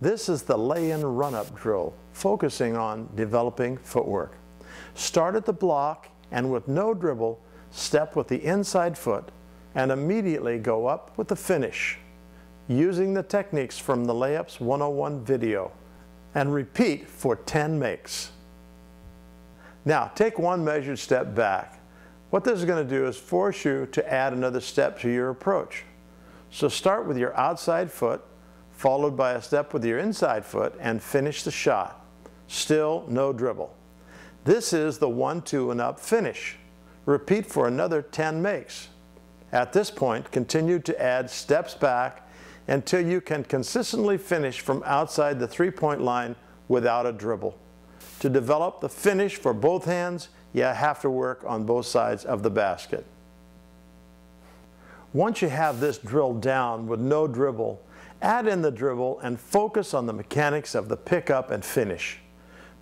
This is the lay-in run-up drill, focusing on developing footwork. Start at the block and with no dribble, step with the inside foot and immediately go up with the finish, using the techniques from the Layups 101 video, and repeat for 10 makes. Now, take one measured step back. What this is going to do is force you to add another step to your approach. So start with your outside foot, followed by a step with your inside foot, and finish the shot. Still no dribble. This is the one, two, and up finish. Repeat for another 10 makes. At this point, continue to add steps back until you can consistently finish from outside the three-point line without a dribble. To develop the finish for both hands, you have to work on both sides of the basket. Once you have this drilled down with no dribble, add in the dribble and focus on the mechanics of the pickup and finish.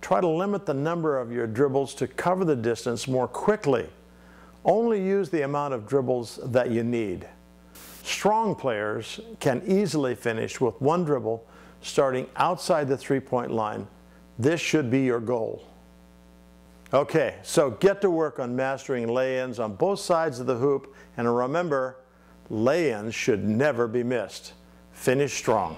Try to limit the number of your dribbles to cover the distance more quickly. Only use the amount of dribbles that you need. Strong players can easily finish with one dribble starting outside the three-point line. This should be your goal. Okay, so get to work on mastering lay-ins on both sides of the hoop and remember, lay-ins should never be missed. Finish strong.